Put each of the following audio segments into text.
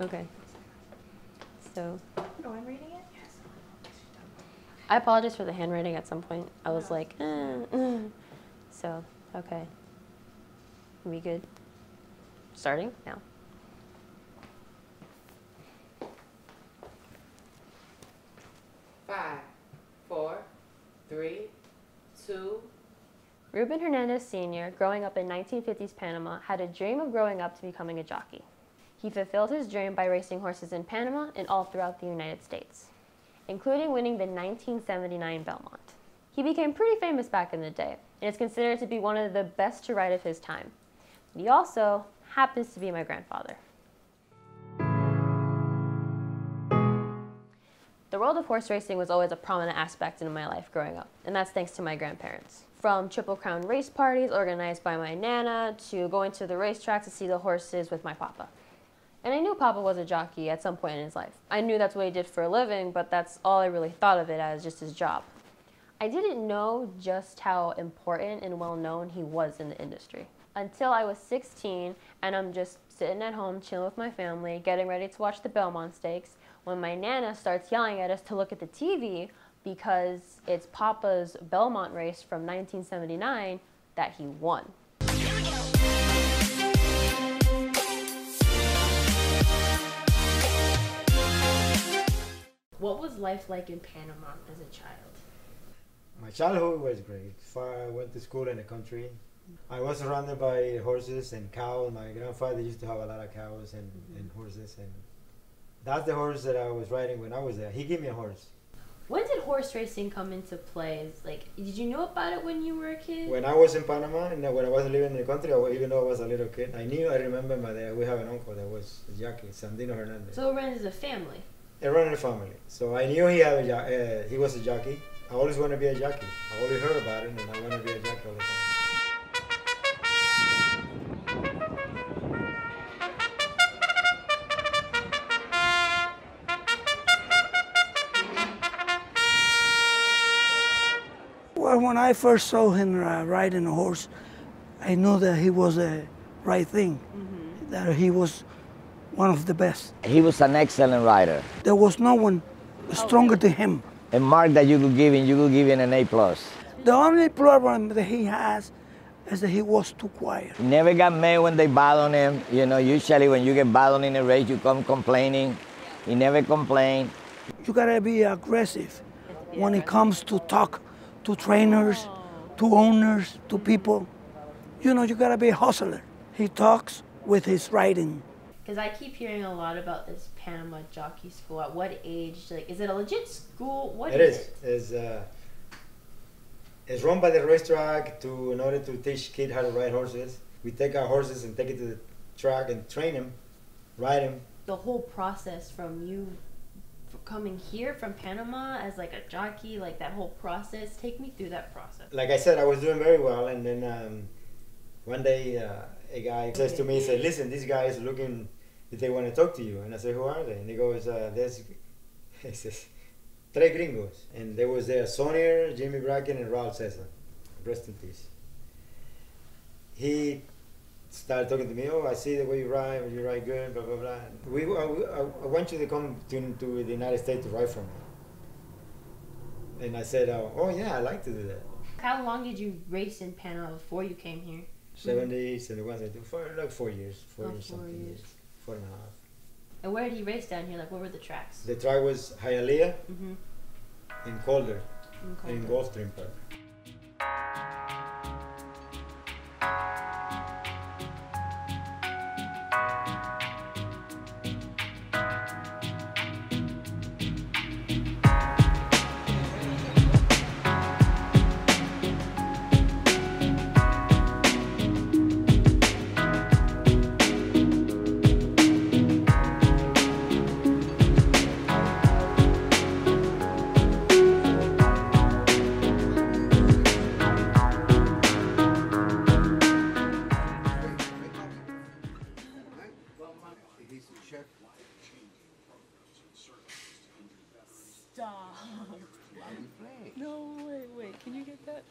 Okay. So Oh, I'm reading it? Yes. I apologize for the handwriting at some point. I was like, eh, eh. so okay. We good? Starting now. Five, four, three, two. Ruben Hernandez Sr., growing up in 1950s Panama, had a dream of growing up to becoming a jockey. He fulfilled his dream by racing horses in Panama and all throughout the United States, including winning the 1979 Belmont. He became pretty famous back in the day and is considered to be one of the best to ride of his time. He also happens to be my grandfather. The world of horse racing was always a prominent aspect in my life growing up, and that's thanks to my grandparents. From Triple Crown race parties organized by my nana to going to the racetrack to see the horses with my papa. And I knew Papa was a jockey at some point in his life. I knew that's what he did for a living, but that's all I really thought of it as just his job. I didn't know just how important and well known he was in the industry until I was 16 and I'm just sitting at home chilling with my family, getting ready to watch the Belmont Stakes when my nana starts yelling at us to look at the TV because it's Papa's Belmont race from 1979 that he won. What was life like in Panama as a child? My childhood was great. Far, I went to school in the country. I was surrounded by horses and cows. My grandfather used to have a lot of cows and, and horses, and that's the horse that I was riding when I was there. He gave me a horse. When did horse racing come into play? Like, did you know about it when you were a kid? When I was in Panama and when I was living in the country, even though I was a little kid, I knew. I remember my dad. We have an uncle that was a jockey, Sandino Hernandez. so it ran as a family. It ran in the family, so I knew he had a jo- uh, he was a jockey. I always wanted to be a jockey. I always heard about it, and I wanted to be a jockey all the time. Well, when I first saw him uh, riding a horse, I knew that he was the right thing, that he was one of the best. He was an excellent rider. There was no one stronger than him. A mark that you could give him, you could give him an A plus. The only problem that he has is that he was too quiet. He never got mad when they bad on him. You know, usually when you get bad on in a race, you come complaining. He never complained. You gotta be aggressive when it comes to talk to trainers, to owners, to people. You know, you gotta be a hustler. He talks with his riding. Because I keep hearing a lot about this Panama jockey school. At what age? Like, is it a legit school? What It is is. it? It's, uh, it's run by the racetrack to in order to teach kids how to ride horses. We take our horses and take it to the track and train them, ride them. The whole process from you coming here from Panama as like a jockey, like that whole process. Take me through that process. Like I said, I was doing very well, and then um, one day uh, a guy says to me, he said, "Listen, these guys looking if they want to talk to you." And I said, "Who are they?" And he goes, uh, "There's," he says, "Tres gringos," and there was there Sonier, Jimmy Bracken, and Raul Cesar. Rest in peace. He started talking to me. Oh, I see the way you ride. You ride good. Blah blah blah. We, I, I, I want you to come to, to the United States to ride for me. And I said, uh, "Oh yeah, I like to do that." How long did you race in Panama before you came here? 70, 71, 72, for like four years, four Oh, years, four something years. years, four and a half. And where did he race down here? Like, what were the tracks? The track was Hialeah Mm-hmm. in Calder, in Gulfstream Park.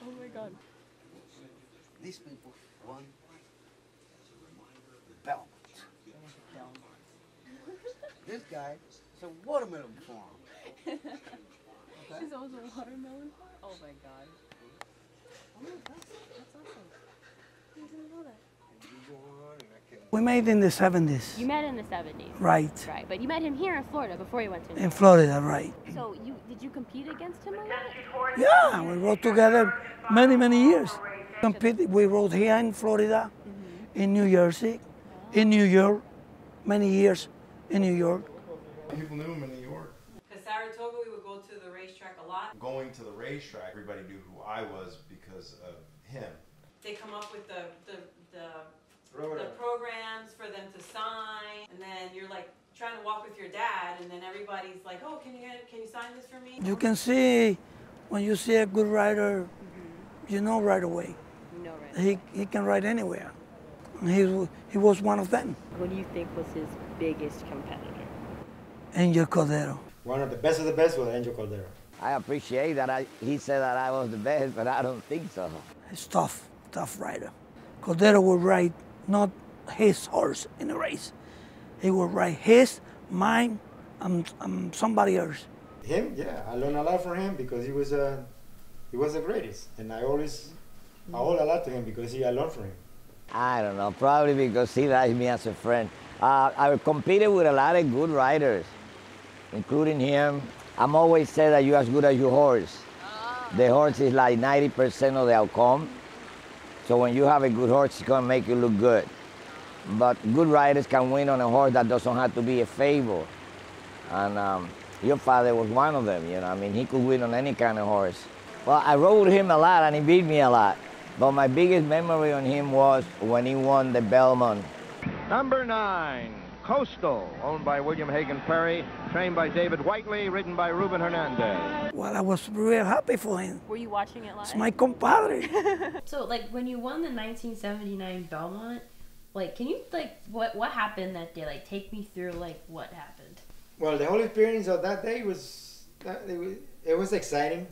Oh my god. These people won the Belmont. This guy is a watermelon farm. Okay? This owns a watermelon. Farm? Oh my god. Oh, that's, that's awesome. I didn't know that. And you go on and I can We met in the 70s. You met in the 70s. Right. Right, but you met him here in Florida before you went to. New In Florida, right. So you did you compete against him? Yeah, we rode together many, many years. Compete, we rode here in Florida, mm-hmm. in New Jersey, in New York, many years in New York. People knew him in New York. Because Saratoga, we would go to the racetrack a lot. Going to the racetrack, everybody knew who I was because of him. They come up with the, the, the, the Program. programs for them to sign, and then you're like trying to walk with your dad, and then everybody's like, oh, can you can you sign this for me? You can see when you see a good rider, mm-hmm. you know right away. No, right. He, he can ride anywhere. And He, he was one of them, Who do you think was his biggest competitor? Angel Cordero. One of the best of the best was Angel Cordero. I appreciate that I, he said that I was the best, but I don't think so. He's tough, tough rider. Cordero would ride not his horse in a race. He will ride his, mine, and, and somebody else. Him, yeah, I learned a lot from him because he was a, he was the greatest, and I always I owe a lot to him because he I learned from him. I don't know, probably because he likes me as a friend. Uh, I competed with a lot of good riders, including him. I'm always said that you're as good as your horse. The horse is like 90% of the outcome. So when you have a good horse, it's gonna make you look good. But good riders can win on a horse that doesn't have to be a favor. And um, your father was one of them, you know. I mean, he could win on any kind of horse. Well, I rode him a lot and he beat me a lot. But my biggest memory on him was when he won the Belmont. Number nine, Coastal, owned by William Haggin Perry, trained by David Whiteley, ridden by Ruben Hernandez. Well, I was real happy for him. Were you watching it live? It's my compadre. So like when you won the 1979 Belmont, like can you like what what happened that day? Like take me through like what happened. Well, the whole experience of that day was that it was, it was exciting.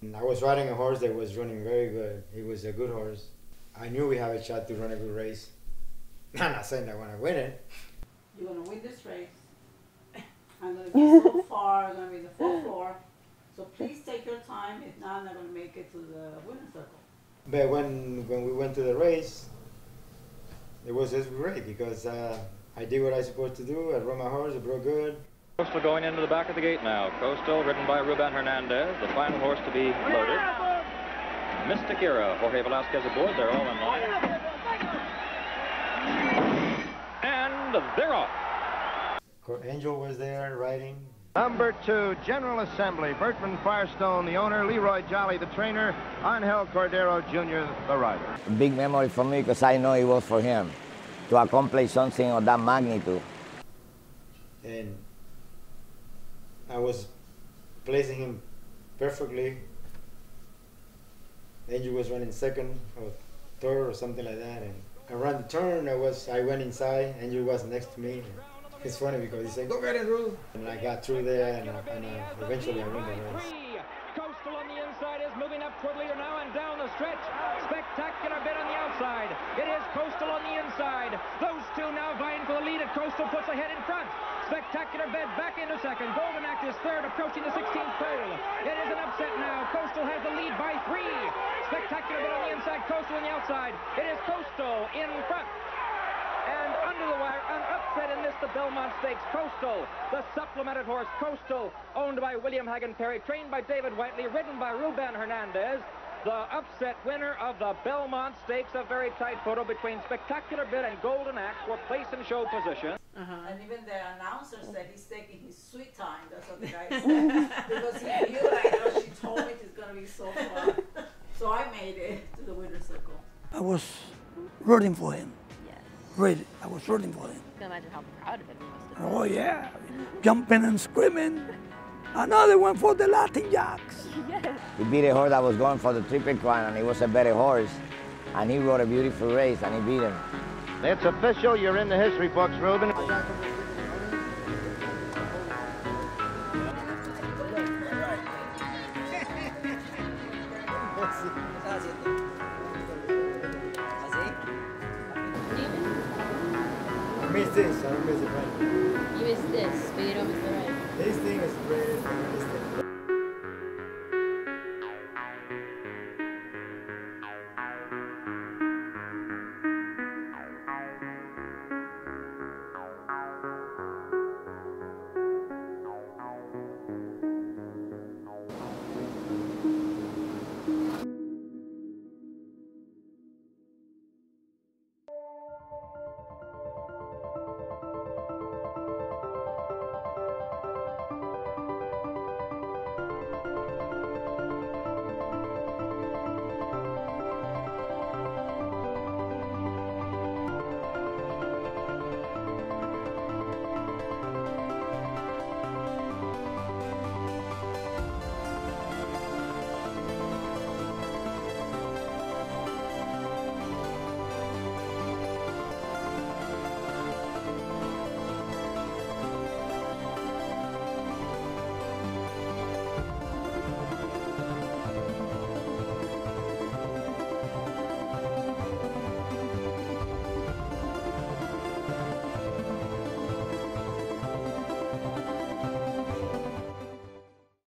And I was riding a horse that was running very good. He was a good horse. I knew we have a shot to run a good race. I'm not saying I want to win it. You're gonna win this race. I'm gonna be so far, I'm gonna be the full floor. So please take your time, if not, I'm not gonna make it to the winner's circle. But when when we went to the race, it was just great because uh, I did what I was supposed to do. I rode my horse. It broke good. Coastal going into the back of the gate now. Coastal, ridden by Ruben Hernandez, the final horse to be loaded. Mystic Era, Jorge Velasquez aboard. They're all in line. And they're off. Angel was there riding. Number two, General Assembly. Bertram Firestone, the owner. Leroy Jolley, the trainer. Angel Cordero Jr., the rider. Big memory for me because I know it was for him to accomplish something of that magnitude. and I was placing him perfectly. Angel was running second or third or something like that, and around the turn, I was I went inside. and Angel was next to me. It's funny because he said, "Go get it, Ru," and I got through there, and, and eventually I won the race. Coastal on the inside is moving up toward leader now and down the stretch. Spectacular Bid on the outside. It is Coastal on the inside. Those two now Coastal puts ahead in front. Spectacular Bid back into second. Golden Act is third, approaching the 16th pole. It is an upset now. Coastal has the lead by three. Spectacular Bid on the inside. Coastal on the outside. It is Coastal in front. And under the wire, an upset in this, the Belmont Stakes. Coastal, the supplemented horse, Coastal, owned by William Haggin Perry, trained by David Whiteley, ridden by Ruben Hernandez. The upset winner of the Belmont Stakes, a very tight photo between Spectacular Bid and Golden Act for place and show position. Uh-huh. And even the announcer said he's taking his sweet time, that's what the guy said. Because he knew, like, oh, she told me it's gonna be so fun. So I made it to the winner's circle. I was rooting for him. Yes. Really, I was rooting for him. I can imagine how proud of him he must have oh, been. Oh yeah, jumping and screaming. Another one for the Latin Jacks. yes. He beat a horse that was going for the triple crown, and he was a better horse. And he rode a beautiful race, and he beat him. It's official. You're in the history books, miss this, I don't miss the right. You miss this, but you don't miss the right. This thing is red, and this thing.